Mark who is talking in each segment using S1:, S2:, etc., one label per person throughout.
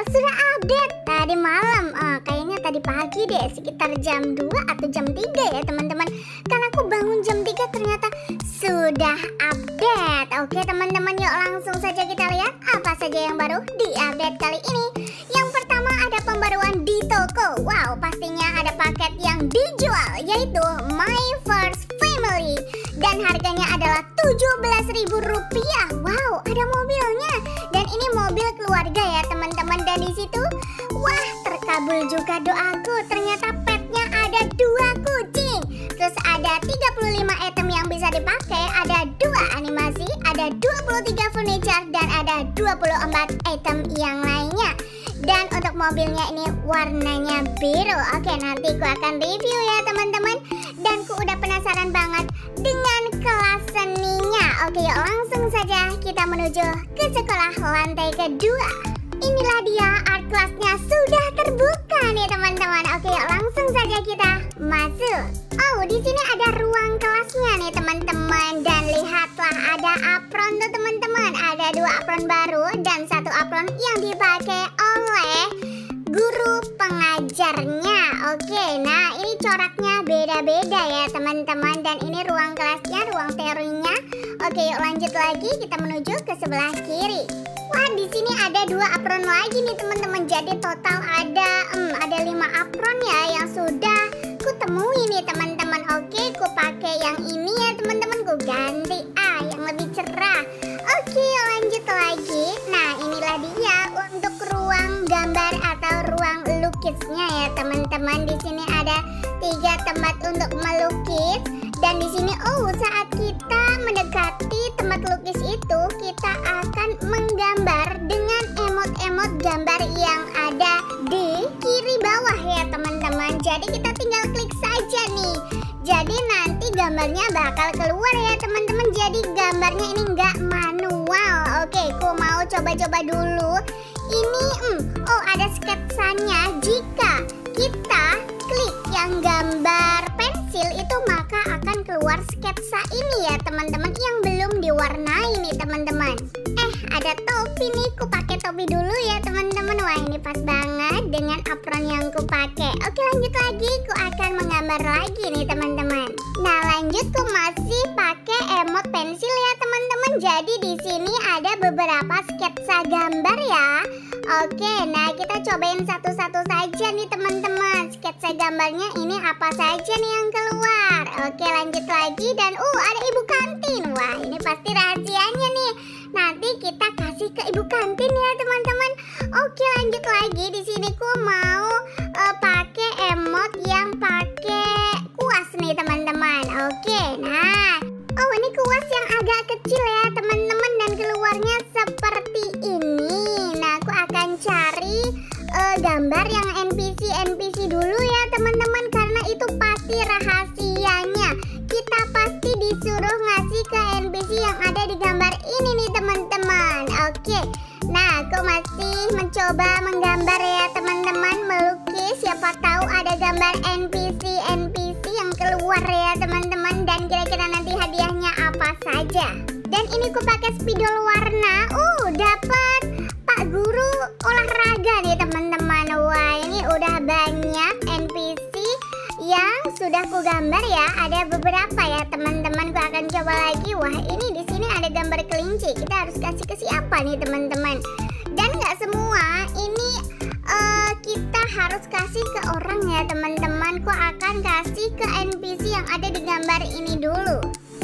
S1: sudah update. Tadi malam uh, Kayaknya tadi pagi deh sekitar jam 2 atau jam 3 ya teman-teman. Karena aku bangun jam 3 ternyata sudah update. Oke teman-teman yuk langsung saja kita lihat apa saja yang baru di update kali ini. Yang pertama ada pembaruan di toko. Wow pastinya ada paket yang dijual yaitu My First Family. Dan harganya adalah Rp17.000 Wow ada mobilnya terkabul juga doaku Ternyata petnya ada dua kucing. Terus ada 35 item yang bisa dipakai Ada dua animasi Ada 23 furniture Dan ada 24 item yang lainnya. Dan untuk mobilnya ini warnanya biru. Oke nanti ku akan review ya teman-teman. Dan ku udah penasaran banget dengan kelas seninya. Oke yuk langsung saja kita menuju ke sekolah lantai kedua. Inilah dia kita. Masuk Oh di sini ada ruang kelasnya nih teman-teman. Dan lihatlah ada apron tuh teman-teman. Ada dua apron baru dan satu apron yang dipakai oleh guru pengajarnya. Oke nah ini coraknya beda-beda ya teman-teman Oke yuk lanjut lagi. Kita menuju ke sebelah kiri. Wah di sini ada dua apron lagi nih teman-teman. Jadi total ada hmm, ada lima apron ya yang sudah ku temui nih teman-teman. Oke ku pakai yang ini ya teman-teman. Ku ganti. Ah yang lebih cerah. Oke lanjut lagi. Nah inilah dia untuk ruang gambar atau ruang lukisnya ya teman-teman. Di sini ada tiga tempat untuk melukis. Dan di sini oh saat gambarnya ini nggak manual. Oke, ku mau coba-coba dulu. Ini hmm, oh ada sketsanya. Jika kita klik yang gambar pensil itu maka akan keluar sketsa ini ya teman-teman yang belum diwarnai nih teman-teman. Eh ada topi nih. Ku pakai topi dulu ya teman-teman. Wah ini pas banget dengan apron yang ku pakai. Oke lanjut lagi. Ku akan menggambar lagi nih teman-teman. Nah lanjut. Ku masih pakai emot pensil ya jadi di sini ada beberapa sketsa gambar ya. Oke nah kita cobain satu-satu saja nih teman-teman. Sketsa gambarnya ini apa saja nih yang keluar? Oke lanjut lagi dan uh ada ibu kantin. Wah ini pasti rahasianya nih. Nanti kita kasih ke ibu kantin ya teman-teman. Oke lanjut lagi. Di sini ku mau uh, pakai emot yang pakai kuas nih teman-teman. Oke nah Oh ini kuas yang agak kecil ya teman-teman dan keluarnya seperti ini. Nah aku akan cari uh, gambar yang NPC NPC dulu ya teman-teman karena itu pasti rahasianya. Kita pasti disuruh ngasih ke NPC yang ada di gambar ini nih teman-teman. Oke. Nah aku masih mencoba menggambar ya teman-teman melukis. Siapa tahu ada gambar NPC aku pakai spidol warna. Uh dapat Pak Guru olahraga nih teman-teman. Wah ini udah banyak NPC yang sudah ku gambar ya. Ada beberapa ya teman-teman. Ku akan coba lagi. Wah ini di sini ada gambar kelinci. Kita harus kasih ke siapa nih teman-teman? Dan nggak semua. Ini uh, kita harus kasih ke orang ya teman-teman. Ku akan kasih ke NPC yang ada di gambar ini dulu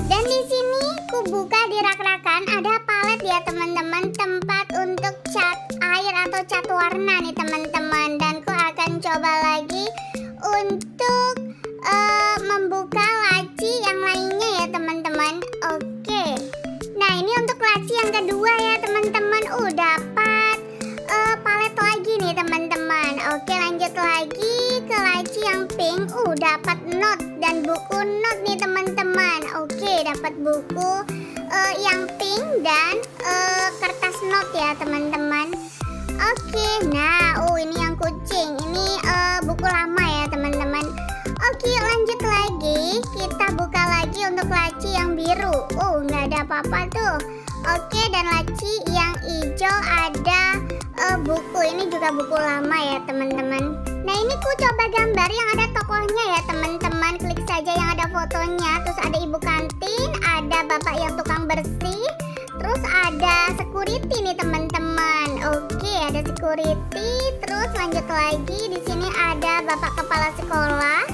S1: dan di sini ku buka di rak-rakan ada palet ya teman-teman tempat untuk cat air atau cat warna nih teman-teman dan ku akan coba lagi untuk uh, membuka laci yang lainnya ya teman-teman. Oke. Nah ini untuk laci yang kedua ya teman-teman. Uh dapat uh, palet lagi nih teman-teman. Oke lanjut lagi ke laci yang pink. Uh dapat not dan buku not buku uh, yang pink dan uh, kertas not ya teman-teman. Oke, nah, oh ini yang kucing. Ini uh, buku lama ya teman-teman. Oke, lanjut lagi. Kita buka lagi untuk laci yang biru. Oh, nggak ada apa-apa tuh. Oke dan laci yang hijau ada uh, buku ini juga buku lama ya teman-teman Nah ini ku coba gambar yang ada tokohnya ya teman-teman Klik saja yang ada fotonya Terus ada ibu kantin security Terus lanjut lagi di sini ada bapak kepala sekolah.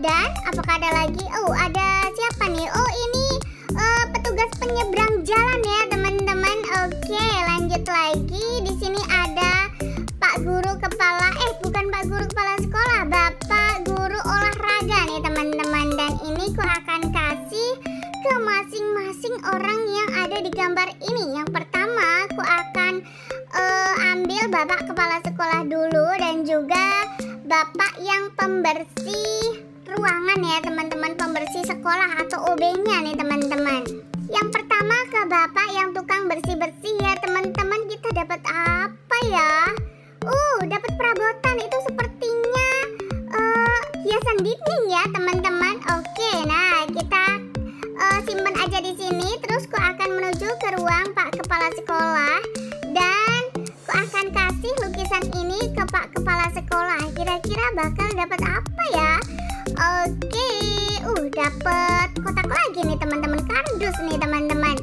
S1: Dan apakah ada lagi? Oh ada siapa nih? Oh ini uh, petugas penyeberang jalan ya teman-teman. Oke lanjut lagi. Di sini ada Pak Guru Kepala Eh bukan Pak Guru Kepala Sekolah Bapak Guru Olahraga nih teman-teman. Dan ini ku akan kasih ke masing-masing orang yang ada di gambar ini Yang Bapak Kepala Sekolah dulu Dan juga Bapak yang pembersih ruangan ya teman-teman Pembersih sekolah atau OB-nya nih teman-teman Yang pertama ke Bapak yang tukang bersih-bersih ya teman-teman Kita dapat apa ya? Uh, dapat perabotan itu sepertinya uh, hiasan dinding ya teman-teman. Oke, nah kita uh, simpan aja di sini. Terus ku akan menuju ke ruang Pak Kepala Sekolah dan kasih lukisan ini ke Pak Kepala Sekolah. Kira-kira bakal dapat apa ya? Oke, uh dapat kotak lagi nih teman-teman kardus nih teman-teman.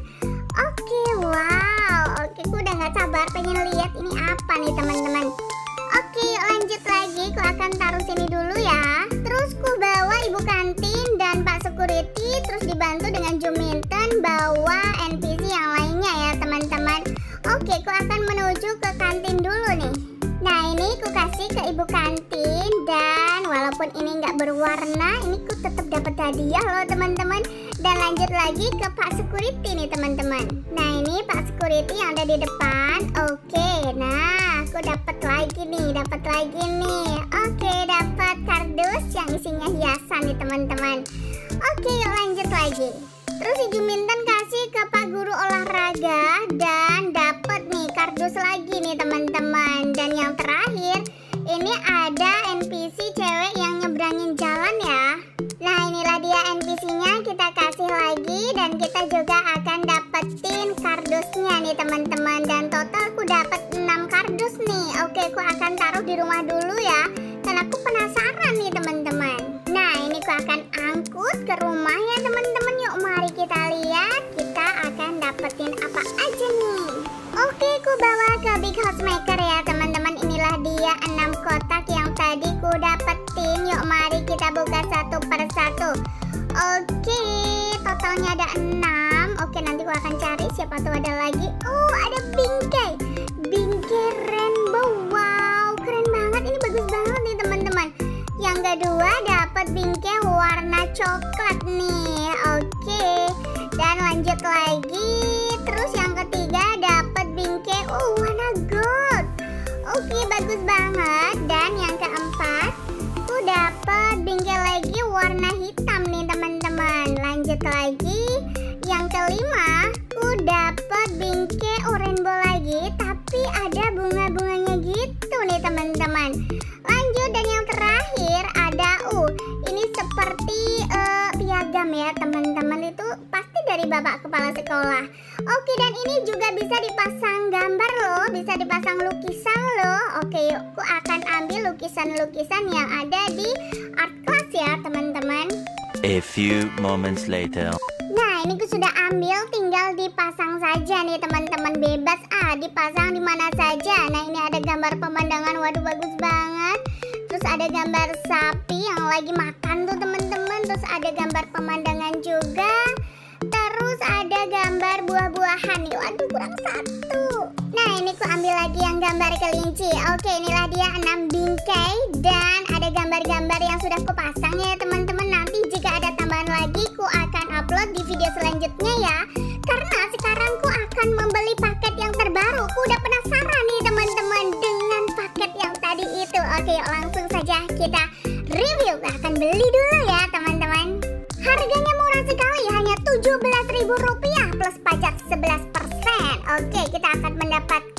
S1: Oke, wow. Oke, ku udah nggak sabar pengen lihat ini apa nih teman-teman. Oke, lanjut lagi. Ku akan taruh sini dulu ya. Akan menuju ke kantin dulu nih. Nah ini ku kasih ke ibu kantin dan walaupun ini nggak berwarna, ini ku tetap dapat hadiah loh teman-teman. Dan lanjut lagi ke Pak Security nih teman-teman. Nah ini Pak Security yang ada di depan. Oke nah aku dapat lagi nih dapat lagi nih. Oke dapat kardus yang isinya hiasan nih teman-teman. Oke lanjut lagi. Terus si kasih ke Pak Guru Olahraga Dan dapat kardus lagi nih teman-teman. Dan yang terakhir ini ada siapa tuh ada lagi. Oh ada bingkai. Bingkai rainbow. Wow keren banget. Ini bagus banget nih teman-teman. Yang kedua dapat bingkai warna coklat nih. Oke. Dan lanjut lagi sekolah. Oke dan ini juga bisa dipasang gambar loh Bisa dipasang lukisan loh. Oke yuk aku akan ambil lukisan-lukisan yang ada di art class ya teman-teman.
S2: A few moments later.
S1: Nah ini aku sudah ambil tinggal dipasang saja nih teman-teman. Bebas ah dipasang di mana saja. Nah ini ada gambar pemandangan waduh bagus banget. Terus ada gambar sapi yang lagi makan tuh teman-teman. Terus ada gambar pemandangan juga ada gambar buah-buahan nih. Waduh kurang satu. Nah ini ku ambil lagi yang gambar kelinci. Oke inilah dia 6 bingkai. Dan ada gambar-gambar yang sudah ku pasang ya teman-teman. Nanti jika ada tambahan lagi ku akan upload di video selanjutnya ya. Karena sekarang ku akan membeli paket yang terbaru. Ku udah penasaran nih teman-teman Dengan paket yang tadi itu. Oke langsung saja kita review. Akan beli dulu Rp17.000 plus pajak 11% Oke kita akan mendapatkan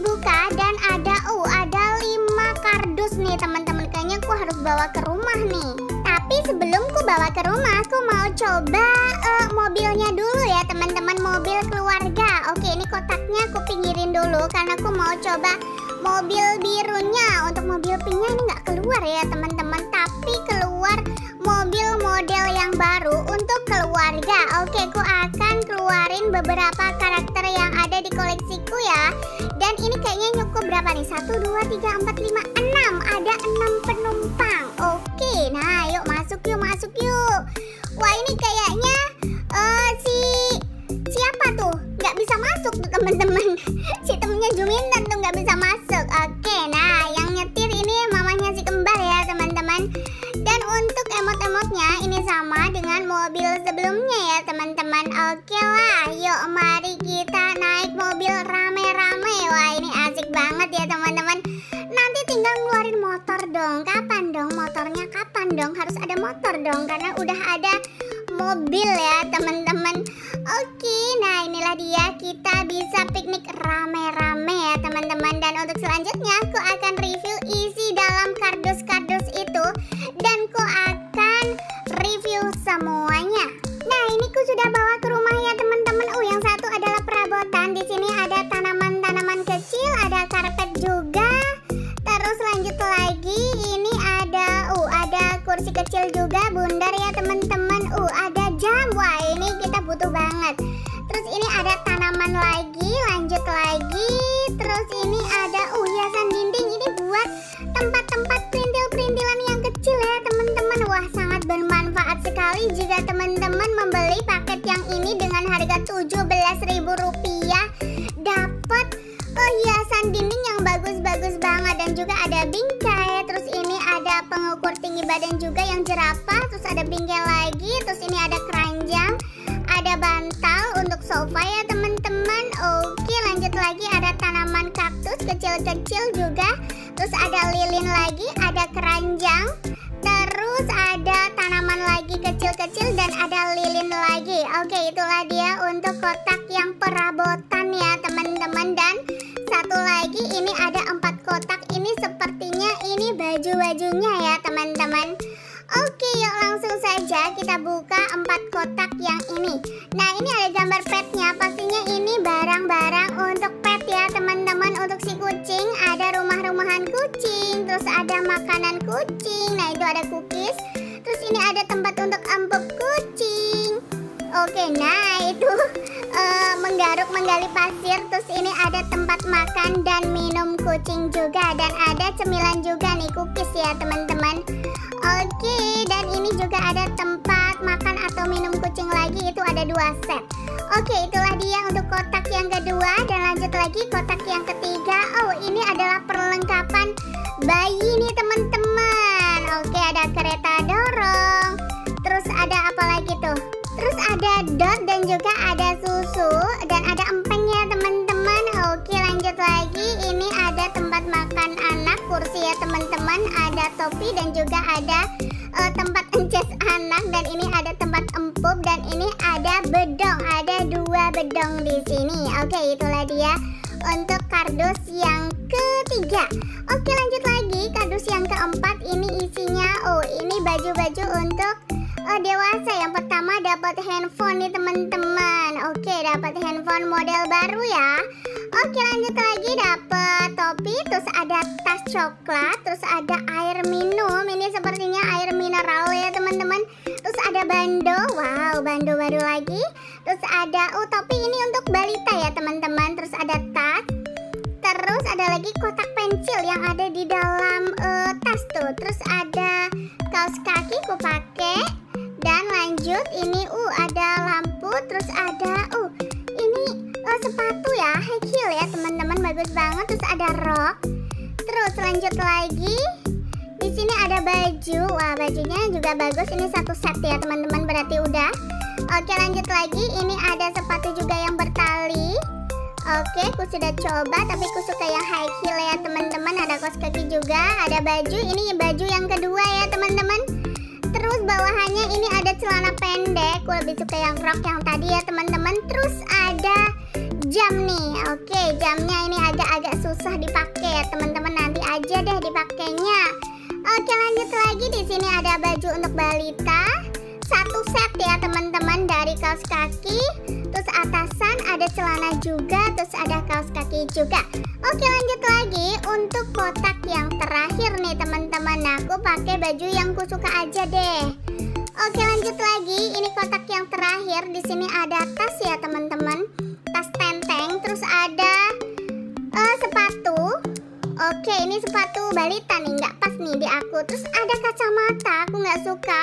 S1: dibuka dan ada uh ada lima kardus nih teman-teman. Kayaknya aku harus bawa ke rumah nih. Tapi sebelum ku bawa ke rumah aku mau coba uh, mobilnya dulu ya teman-teman. Mobil keluarga. Oke ini kotaknya aku pinggirin dulu karena aku mau coba mobil birunya. Untuk mobil pinknya ini nggak keluar ya teman-teman. Tapi keluar mobil model yang baru untuk keluarga. Oke aku akan keluarin beberapa karakter yang ada di koleksiku ya Dan ini kayaknya nyukup berapa nih? 1, 2, 3, 4, 5, 6 Ada 6 penumpang. Oke nah yuk masuk yuk masuk yuk. Wah ini kayaknya uh, si siapa tuh? Nggak bisa masuk tuh teman-teman. Si temennya Juminten mobil ya teman-teman. Oke nah inilah dia. Kita bisa piknik rame-rame ya teman-teman. Dan untuk selanjutnya aku akan review isi dalam Lanjut lagi. Terus ini ada hiasan dinding. Ini buat tempat-tempat perintil-perintilan yang kecil ya teman-teman. Wah sangat bermanfaat sekali Jika teman-teman membeli paket yang ini Dengan harga Rp17.000 Dapat uh, hiasan dinding yang bagus-bagus banget. Dan juga ada bingkai. Terus ini ada pengukur tinggi badan juga yang jerapah. Terus ada bingkai lagi. Terus ini ada keranjang Ada bantal untuk sofa ya teman-teman lagi ada tanaman kaktus kecil-kecil juga. Terus ada lilin lagi Ada keranjang. Terus ada tanaman lagi kecil-kecil dan ada lilin lagi. Oke itulah dia untuk kotak yang perabotan ya teman-teman. Dan satu lagi ini ada empat kotak. Ini sepertinya ini baju-bajunya ya teman-teman Oke yuk langsung saja kita buka empat kotak yang ini. Nah ini ada gambar petnya. Pastinya ini barang-barang untuk pet ya teman-teman. Untuk si kucing ada rumah-rumahan kucing Terus ada makanan kucing. Nah itu ada cookies. Terus ini ada tempat untuk empuk kucing. Oke nah menggaruk menggali pasir Terus ini ada tempat makan dan minum kucing juga Dan ada cemilan juga nih cookies ya teman-teman Oke, dan ini juga ada tempat makan atau minum kucing lagi itu ada dua set. Oke, itulah dia untuk kotak yang kedua dan lanjut lagi kotak yang ketiga. Oh, ini adalah perlengkapan bayi nih teman-teman. Oke, ada kereta dorong. Terus ada apa lagi tuh? Terus ada dot dan juga ada susu dan Ada topi dan juga ada uh, tempat ences anak dan ini ada tempat empuk dan ini ada bedong. Ada dua bedong di sini. Oke, itulah dia untuk kardus yang ketiga. Oke, lanjut lagi. Kardus yang keempat ini isinya oh, ini baju-baju untuk oh, dewasa. Yang pertama dapat handphone nih teman-teman. Oke, dapat handphone model baru ya. Oke, lanjut lagi dapat coklat, terus ada air minum. Baju wah bajunya juga bagus ini satu set ya teman-teman berarti udah oke lanjut lagi ini ada sepatu juga yang bertali Oke, aku sudah coba tapi aku suka yang high heel ya teman-teman. Ada kaos kaki juga, ada baju. Ini baju yang kedua ya teman-teman. Terus bawahannya ini ada celana pendek. Aku lebih suka yang rok yang tadi ya teman-teman. Terus ada jam nih. Oke, jamnya ini agak-agak susah dipakai ya teman-teman. Nanti aja deh dipakainya. Oke, lanjut lagi di sini ada baju untuk balita. Satu set ya teman-teman dari kaos kaki. Terus atasan ada celana juga, terus ada kaos kaki juga. Oke, lanjut lagi untuk kotak yang terakhir nih teman-teman. Nah, aku pakai baju yang ku suka aja deh. Oke, lanjut lagi. Ini kotak yang terakhir. Di sini ada tas ya teman-teman. Tas tenteng, terus ada uh, sepatu. Oke, ini sepatu balita nih, nggak pas nih di aku. Terus ada kacamata, aku nggak suka.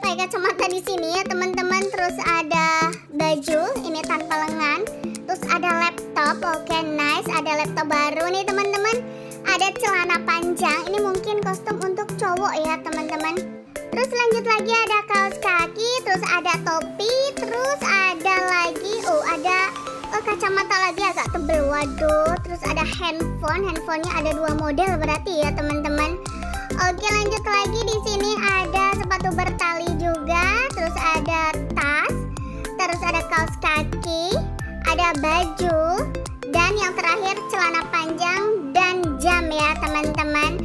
S1: Pakai kacamata di sini ya teman-teman. Terus ada baju ini tanpa lengan. Terus ada laptop oke nice. Ada laptop baru nih teman-teman. Ada celana panjang ini mungkin kostum untuk cowok ya teman-teman. Terus lanjut lagi ada kaos kaki terus ada topi terus ada lagi kacamata lagi agak tebel. Waduh terus ada handphone. Handphonenya ada dua model berarti ya teman-teman. Oke lanjut lagi. Di sini ada sepatu bertali juga, terus ada tas, terus ada kaos kaki, ada baju, dan yang terakhir celana panjang dan jam ya teman-teman.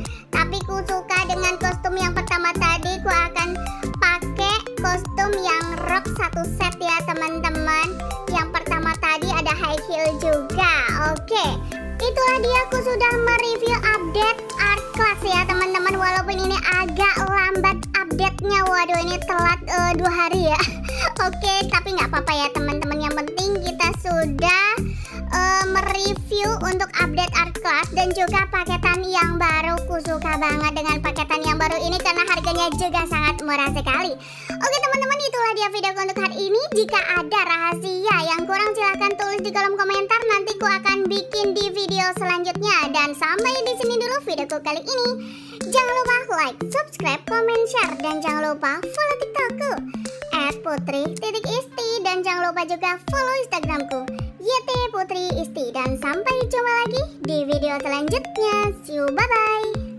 S1: Dua hari ya. Oke, tapi nggak apa-apa ya teman-teman. Yang penting kita sudah uh, mereview untuk update art class dan juga paketan yang baru. Ku suka banget dengan paketan yang baru ini karena harganya juga sangat murah sekali. Oke teman-teman, itulah dia video untuk hari ini. Jika ada rahasia yang kurang silahkan tulis di kolom komentar. Nanti ku akan bikin di video selanjutnya. Dan sampai di sini dulu videoku kali ini. Jangan lupa like, subscribe, comment, share, dan jangan lupa follow tiktokku at putri titik isti dan jangan lupa juga follow instagramku YT Putri Isti dan sampai jumpa lagi di video selanjutnya. See you, bye-bye.